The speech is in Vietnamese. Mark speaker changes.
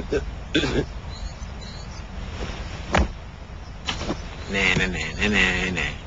Speaker 1: nè nè nè nè nè nè